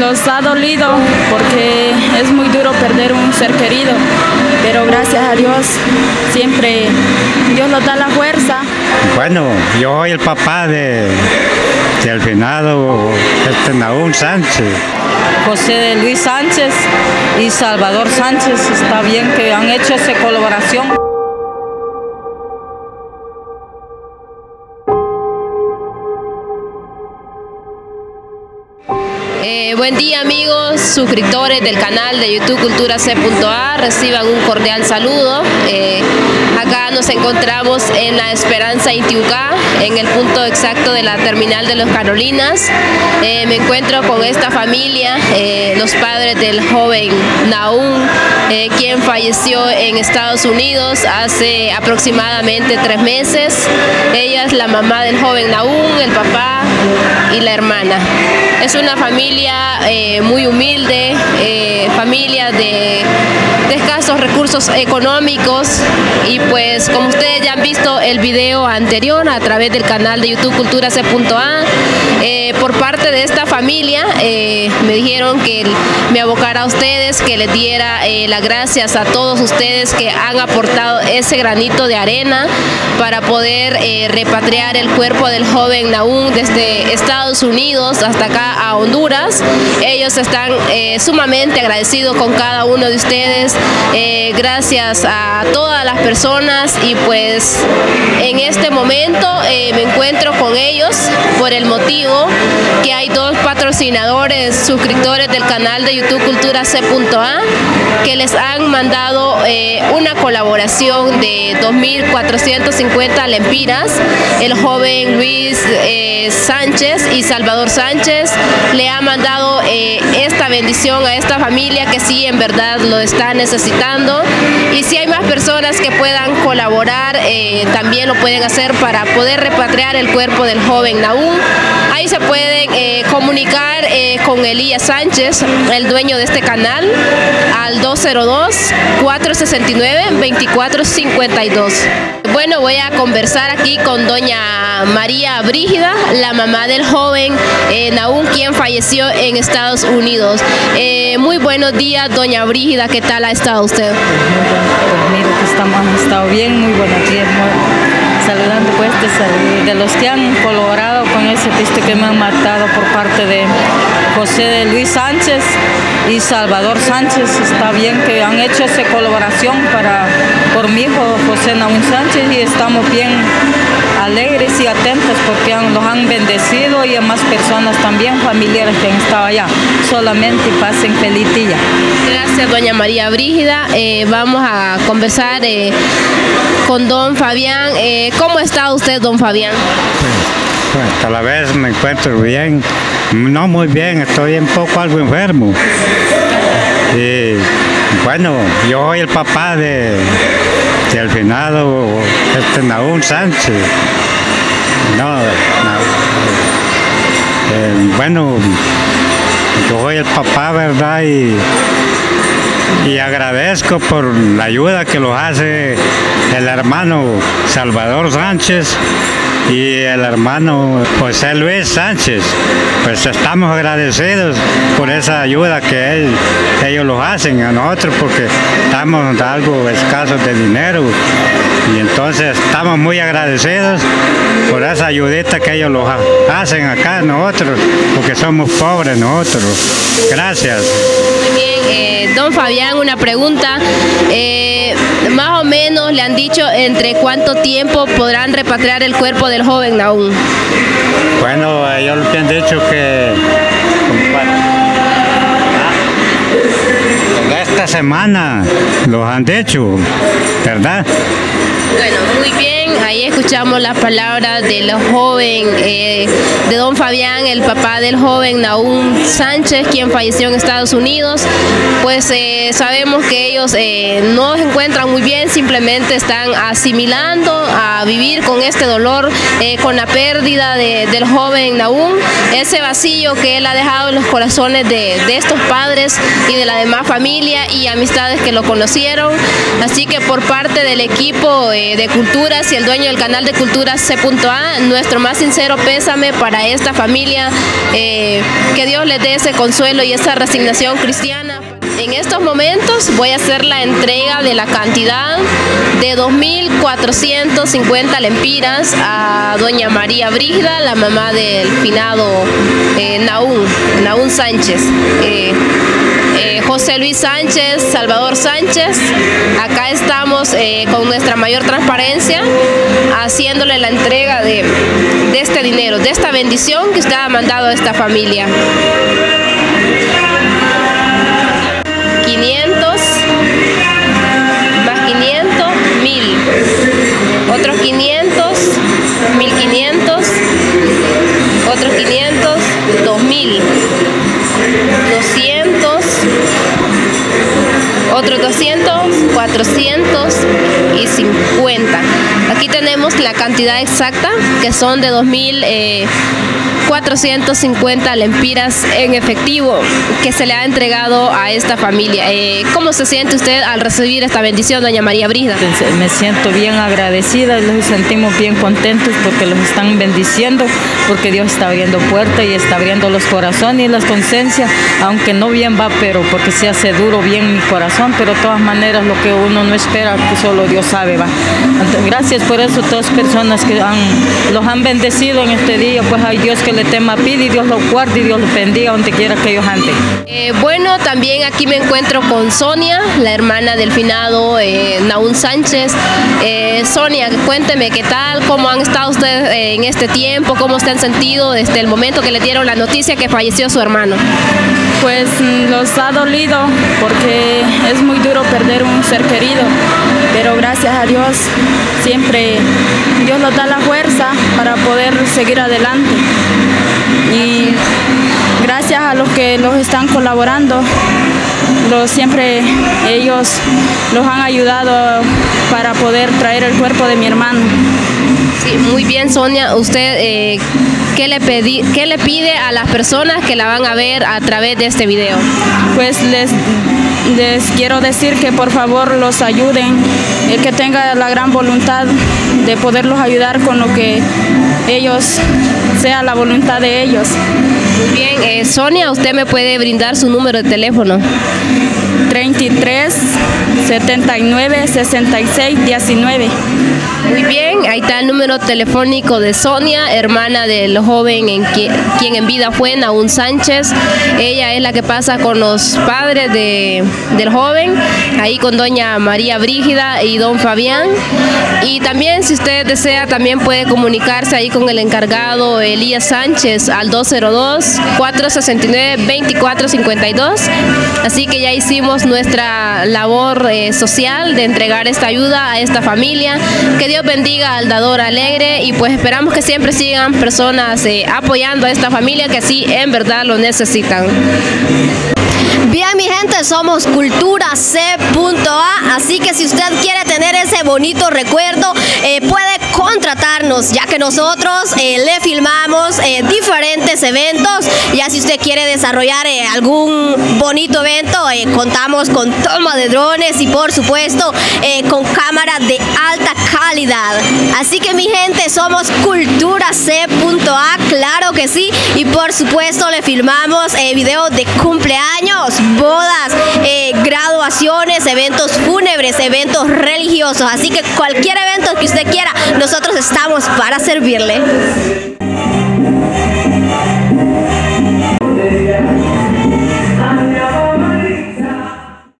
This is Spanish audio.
los ha dolido porque es muy duro perder un ser querido, pero gracias a Dios siempre Dios nos da la fuerza. Bueno, yo soy el papá de, del finado este Naúl Sánchez. José de Luis Sánchez y Salvador Sánchez. Está bien que han hecho esa colaboración. Buen día amigos, suscriptores del canal de YouTube Cultura C.A. Reciban un cordial saludo. Eh, nos encontramos en la Esperanza Intiucá, en el punto exacto de la terminal de los Carolinas. Eh, me encuentro con esta familia, los padres del joven Naún, quien falleció en Estados Unidos hace aproximadamente tres meses. Ella es la mamá del joven Naún, el papá y la hermana. Es una familia eh, muy humilde, eh, familia de, escasos recursos económicos y pues como ustedes ya han visto el video anterior a través del canal de YouTube Cultura C.A, eh, por parte de esta familia me dijeron que me abocara a ustedes, que les diera las gracias a todos ustedes que han aportado ese granito de arena para poder repatriar el cuerpo del joven Naún desde Estados Unidos hasta acá a Honduras. Ellos están eh, sumamente agradecidos con cada uno de ustedes. Eh, gracias a todas las personas y pues en este momento eh, me encuentro con ellos por el motivo que hay dos patrocinadores, suscriptores del canal de YouTube Cultura C.A que les han mandado una colaboración de 2.450 lempiras. El joven Luis Sánchez y Salvador Sánchez le ha mandado eh, esta bendición a esta familia que sí en verdad lo está necesitando y si hay más personas que puedan colaborar eh, también lo pueden hacer para poder repatriar el cuerpo del joven Naúm ahí se pueden eh, comunicar con Elías Sánchez el dueño de este canal al 202 469 2452 bueno voy a conversar aquí con doña María Brígida la mamá del joven Naúm quien falleció en Estados Unidos. Eh, muy buenos días, doña Brígida, ¿qué tal ha estado usted? Pues mire que estamos, estado bien, muy buenos días. Saludando pues de, los que han colaborado con ese triste que me han matado por parte de José de Luis Sánchez y Salvador Sánchez. Está bien que han hecho esa colaboración para, por mi hijo José Naúm Sánchez y estamos bien alegres y atentos porque los han bendecido y a más personas también, familiares que han estado allá. Solamente pasen feliz día. Gracias, doña María Brígida. Eh, vamos a conversar eh, con don Fabián. Eh, ¿Cómo está usted, don Fabián? Pues, a la vez me encuentro bien, no muy bien, estoy un poco algo enfermo. Y bueno, yo soy el papá de, del finado este Naúl Sánchez. No, eh, bueno, yo soy el papá, ¿verdad? Y, y agradezco por la ayuda que lo hace el hermano Salvador Sánchez y el hermano José Luis Sánchez. Pues estamos agradecidos por esa ayuda que ellos lo hacen a nosotros porque estamos algo escasos de dinero y entonces estamos muy agradecidos por esa ayudita que ellos lo hacen acá a nosotros porque somos pobres nosotros. Gracias. Eh, don Fabián, una pregunta. Eh, más o menos le han dicho entre cuánto tiempo podrán repatriar el cuerpo del joven aún. Bueno, ellos le han dicho que esta semana los han dicho, ¿verdad? Bueno, muy bien, ahí escuchamos las palabras del joven, eh, de don Fabián, el papá del joven Naúm Sánchez, quien falleció en Estados Unidos. Pues eh, sabemos que ellos eh, no se encuentran muy bien, simplemente están asimilando a vivir con este dolor, con la pérdida del joven Naúm, ese vacío que él ha dejado en los corazones de, de estos padres y de la demás familia y amistades que lo conocieron. Así que por parte del equipo de Culturas el dueño del canal de Cultura C.A, nuestro más sincero pésame para esta familia, eh, que Dios les dé ese consuelo y esa resignación cristiana. En estos momentos voy a hacer la entrega de la cantidad de 2.450 lempiras a doña María Brígida, la mamá del finado eh, Naún, Sánchez. Eh, eh, José Luis Sánchez, Salvador Sánchez. Acá estamos eh, con nuestra mayor transparencia haciéndole la entrega de, de este dinero, de esta bendición que usted ha mandado a esta familia. 50. Aquí tenemos la cantidad exacta que son de 2000. Eh, 450 lempiras en efectivo que se le ha entregado a esta familia. Eh, ¿Cómo se siente usted al recibir esta bendición, doña María Brida? Me siento bien agradecida y nos sentimos bien contentos porque los están bendiciendo, porque Dios está abriendo puertas y está abriendo los corazones y las conciencias, aunque no bien va, pero porque se hace duro bien mi corazón, pero de todas maneras lo que uno no espera, que solo Dios sabe, va. Gracias por eso, todas personas que han, los han bendecido en este día, pues hay Dios que le tema pide y Dios los guarde y Dios los bendiga donde quiera que ellos anden. Eh, bueno, también aquí me encuentro con Sonia, la hermana del finado eh, Naún Sánchez. Eh, Sonia, cuénteme qué tal, cómo han estado ustedes eh, en este tiempo, cómo se han sentido desde el momento que le dieron la noticia que falleció su hermano. Pues mm, los ha dolido porque es muy perder un ser querido, pero gracias a Dios siempre Dios nos da la fuerza para poder seguir adelante. Y gracias a los que los están colaborando, los, siempre ellos los han ayudado para poder traer el cuerpo de mi hermano. Sí, muy bien, Sonia. ¿Usted eh, ¿qué, le pedí, qué le pide a las personas que la van a ver a través de este video? Pues les, les quiero decir que por favor los ayuden, el que tenga la gran voluntad de poderlos ayudar con lo que ellos, sea la voluntad de ellos. Muy bien, eh, Sonia, usted me puede brindar su número de teléfono. 33 79 66 19. Muy bien, ahí está el número telefónico de Sonia, hermana del joven en quien, en vida fue Naún Sánchez. Ella es la que pasa con los padres de, del joven, ahí con doña María Brígida y don Fabián. Y también si usted desea, también puede comunicarse ahí con el encargado Elías Sánchez al 202-469-2452. Así que ya hicimos nuestra labor eh, social de entregar esta ayuda a esta familia. Que Dios bendiga al dador alegre y pues esperamos que siempre sigan personas eh, apoyando a esta familia que sí en verdad lo necesitan. Bien, mi gente, somos Cultura C.A. Así que si usted quiere tener ese bonito recuerdo, eh, puede contratarnos, ya que nosotros eh, le filmamos eh, diferentes eventos. Ya si usted quiere desarrollar eh, algún bonito evento, eh, contamos con toma de drones y por supuesto con cámaras de alta calidad. Así que mi gente, somos Cultura C.A. Claro que sí. Y por supuesto le filmamos videos de cumpleaños, bodas, graduaciones, eventos eventos religiosos. Así que cualquier evento que usted quiera, nosotros estamos para servirle.